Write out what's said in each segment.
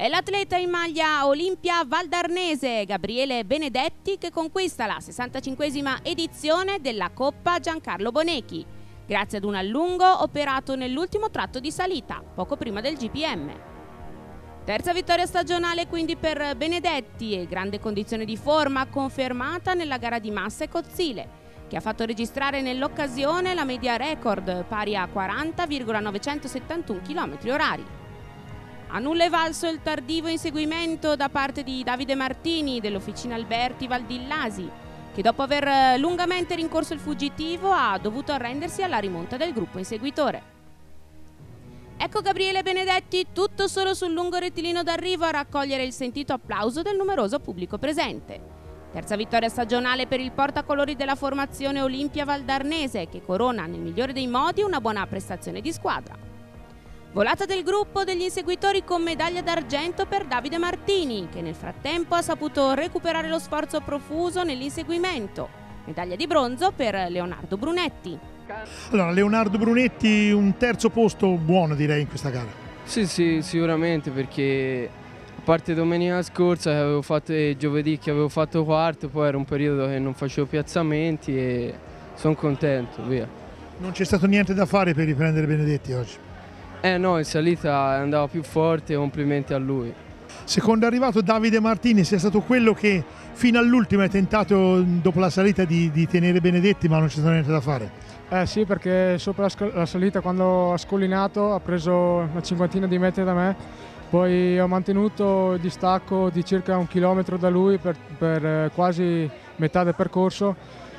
È l'atleta in maglia Olimpia Valdarnese, Gabriele Benedetti, che conquista la 65esima edizione della Coppa Giancarlo Bonecchi, grazie ad un allungo operato nell'ultimo tratto di salita, poco prima del GPM. Terza vittoria stagionale quindi per Benedetti e grande condizione di forma confermata nella gara di massa e Cozzile, che ha fatto registrare nell'occasione la media record pari a 40,971 km orari. A nulla è valso il tardivo inseguimento da parte di Davide Martini dell'Officina Alberti Valdillasi, che dopo aver eh, lungamente rincorso il fuggitivo ha dovuto arrendersi alla rimonta del gruppo inseguitore. Ecco Gabriele Benedetti tutto solo sul lungo rettilineo d'arrivo a raccogliere il sentito applauso del numeroso pubblico presente. Terza vittoria stagionale per il portacolori della formazione Olimpia Valdarnese che corona nel migliore dei modi una buona prestazione di squadra. Volata del gruppo degli inseguitori con medaglia d'argento per Davide Martini, che nel frattempo ha saputo recuperare lo sforzo profuso nell'inseguimento. Medaglia di bronzo per Leonardo Brunetti. Allora, Leonardo Brunetti un terzo posto buono direi in questa gara. Sì, sì, sicuramente perché a parte domenica scorsa che avevo fatto e giovedì che avevo fatto quarto, poi era un periodo che non facevo piazzamenti e sono contento, via. Non c'è stato niente da fare per riprendere Benedetti oggi? Eh no, in salita andava più forte, complimenti a lui. Secondo arrivato Davide Martini sia stato quello che fino all'ultimo ha tentato dopo la salita di, di, tenere Benedetti ma non c'è stato niente da fare. Eh sì perché sopra la salita quando ha scollinato ha preso una cinquantina di metri da me, poi ho mantenuto il distacco di circa un chilometro da lui per, per eh, quasi metà del percorso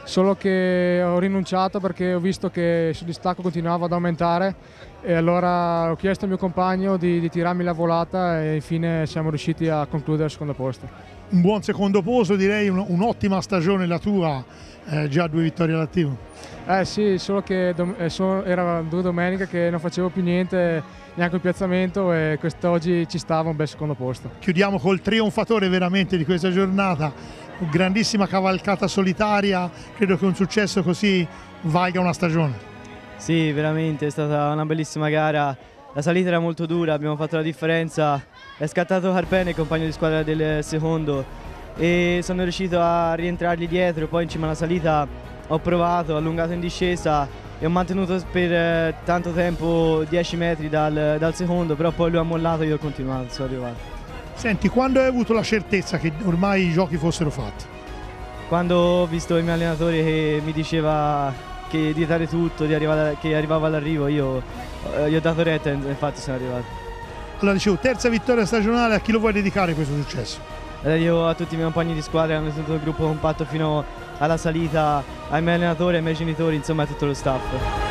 solo che ho rinunciato perché ho visto che il distacco continuava ad aumentare e allora ho chiesto al mio compagno di, di tirarmi la volata e infine siamo riusciti a concludere al secondo posto. Un buon secondo posto, direi un'ottima stagione la tua, eh, già due vittorie all'attivo. Eh sì, solo che eh, era due domeniche che non facevo più niente, neanche il piazzamento e quest'oggi ci stava un bel secondo posto. Chiudiamo col trionfatore veramente di questa giornata, grandissima cavalcata solitaria, credo che un successo così valga una stagione. Sì, veramente, è stata una bellissima gara, la salita era molto dura, abbiamo fatto la differenza, è scattato Carpene, compagno di squadra del secondo e sono riuscito a rientrargli dietro, poi in cima alla salita ho provato, ho allungato in discesa e ho mantenuto per eh, tanto tempo 10 metri dal, dal secondo, però poi lui ha mollato e io ho continuato, sono arrivato. Senti, quando hai avuto la certezza che ormai i giochi fossero fatti? Quando ho visto il mio allenatore che mi diceva che di dare tutto, di arrivare, che arrivava all'arrivo, io eh, gli ho dato retta e infatti sono arrivato. Allora dicevo, terza vittoria stagionale, a chi lo vuoi dedicare questo successo? Eh, io a tutti i miei compagni di squadra hanno tenuto il gruppo compatto fino alla salita, ai miei allenatori, ai miei genitori, insomma a tutto lo staff.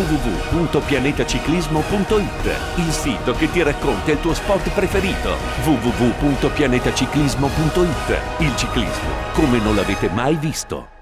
www.pianetaciclismo.it, il sito che ti racconta il tuo sport preferito. www.pianetaciclismo.it, il ciclismo come non l'avete mai visto.